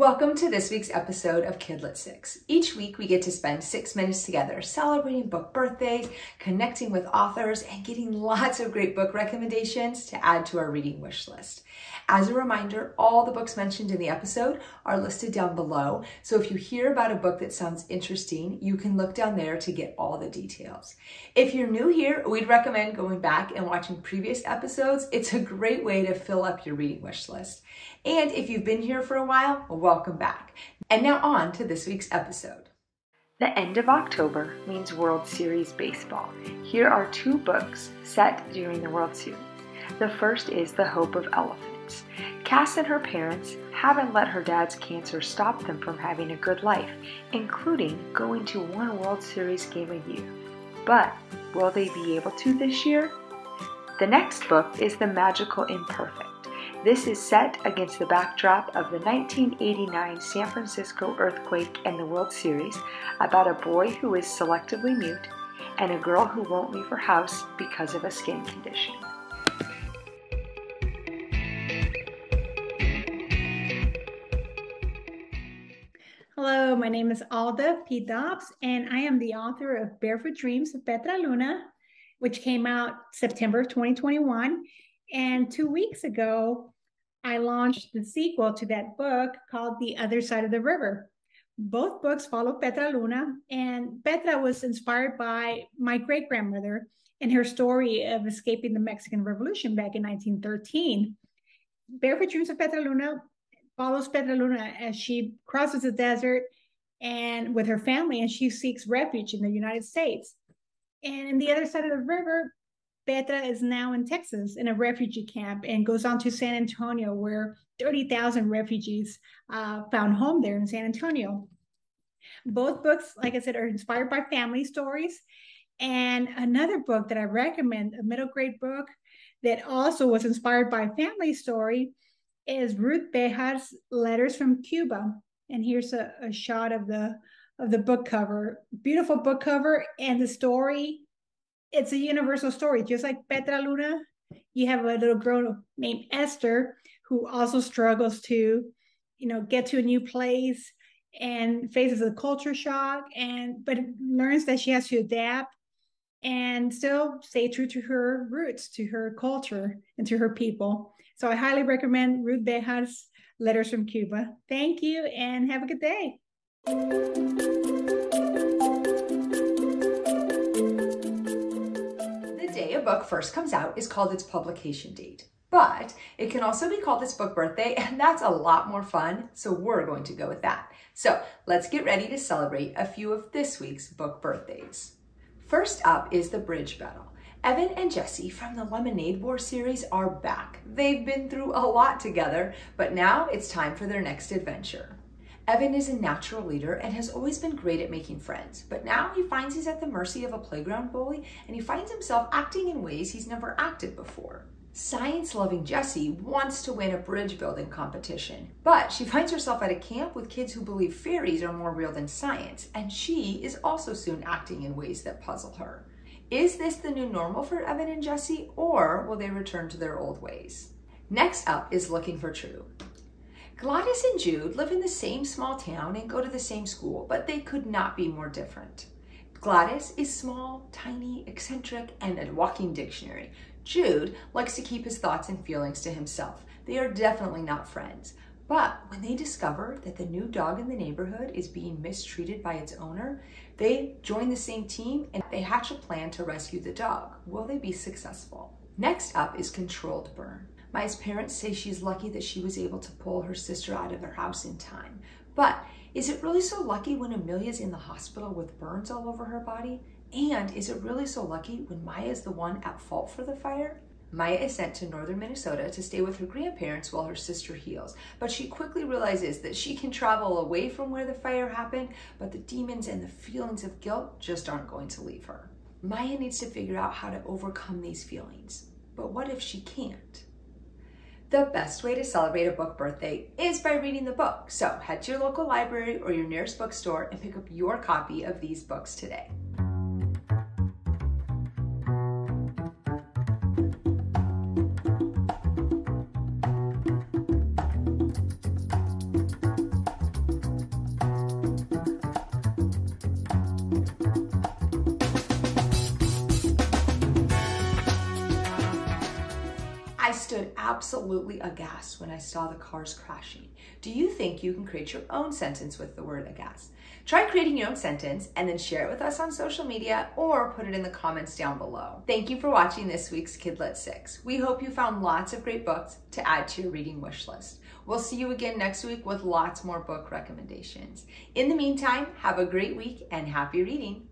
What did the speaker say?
Welcome to this week's episode of Kidlit 6. Each week we get to spend six minutes together celebrating book birthdays, connecting with authors, and getting lots of great book recommendations to add to our reading wish list. As a reminder, all the books mentioned in the episode are listed down below, so if you hear about a book that sounds interesting, you can look down there to get all the details. If you're new here, we'd recommend going back and watching previous episodes. It's a great way to fill up your reading wish list. And if you've been here for a while, welcome back. And now on to this week's episode. The end of October means World Series baseball. Here are two books set during the World Series. The first is The Hope of Elephants. Cass and her parents haven't let her dad's cancer stop them from having a good life, including going to one World Series game a year. But will they be able to this year? The next book is The Magical Imperfect. This is set against the backdrop of the 1989 San Francisco earthquake and the World Series about a boy who is selectively mute and a girl who won't leave her house because of a skin condition. Hello, my name is Alda P. Dobbs, and I am the author of Barefoot Dreams of Petra Luna, which came out September of 2021. And two weeks ago, I launched the sequel to that book called The Other Side of the River. Both books follow Petra Luna, and Petra was inspired by my great grandmother and her story of escaping the Mexican Revolution back in 1913. Barefoot Dreams of Petra Luna follows Petra Luna as she crosses the desert and with her family, and she seeks refuge in the United States. And in the other side of the river, Petra is now in Texas in a refugee camp and goes on to San Antonio, where 30,000 refugees uh, found home there in San Antonio. Both books, like I said, are inspired by family stories. And another book that I recommend, a middle grade book that also was inspired by a family story, is Ruth Behar's Letters from Cuba. And here's a, a shot of the of the book cover. Beautiful book cover and the story. It's a universal story, just like Petra Luna. You have a little girl named Esther who also struggles to, you know, get to a new place and faces a culture shock and but learns that she has to adapt and still stay true to her roots, to her culture, and to her people. So I highly recommend Ruth Behar's Letters from Cuba. Thank you and have a good day. Book first comes out is called its publication date. But it can also be called its book birthday, and that's a lot more fun, so we're going to go with that. So let's get ready to celebrate a few of this week's book birthdays. First up is The Bridge Battle. Evan and Jessie from the Lemonade War series are back. They've been through a lot together, but now it's time for their next adventure. Evan is a natural leader and has always been great at making friends, but now he finds he's at the mercy of a playground bully and he finds himself acting in ways he's never acted before. Science-loving Jessie wants to win a bridge building competition, but she finds herself at a camp with kids who believe fairies are more real than science, and she is also soon acting in ways that puzzle her. Is this the new normal for Evan and Jessie, or will they return to their old ways? Next up is Looking for True. Gladys and Jude live in the same small town and go to the same school, but they could not be more different. Gladys is small, tiny, eccentric, and a walking dictionary. Jude likes to keep his thoughts and feelings to himself. They are definitely not friends. But when they discover that the new dog in the neighborhood is being mistreated by its owner, they join the same team and they hatch a plan to rescue the dog. Will they be successful? Next up is Controlled Burn. Maya's parents say she's lucky that she was able to pull her sister out of their house in time. But is it really so lucky when Amelia's in the hospital with burns all over her body? And is it really so lucky when Maya is the one at fault for the fire? Maya is sent to northern Minnesota to stay with her grandparents while her sister heals, but she quickly realizes that she can travel away from where the fire happened, but the demons and the feelings of guilt just aren't going to leave her. Maya needs to figure out how to overcome these feelings, but what if she can't? The best way to celebrate a book birthday is by reading the book, so head to your local library or your nearest bookstore and pick up your copy of these books today. I stood absolutely aghast when I saw the cars crashing. Do you think you can create your own sentence with the word aghast? Try creating your own sentence and then share it with us on social media or put it in the comments down below. Thank you for watching this week's Kidlit 6. We hope you found lots of great books to add to your reading wish list. We'll see you again next week with lots more book recommendations. In the meantime, have a great week and happy reading.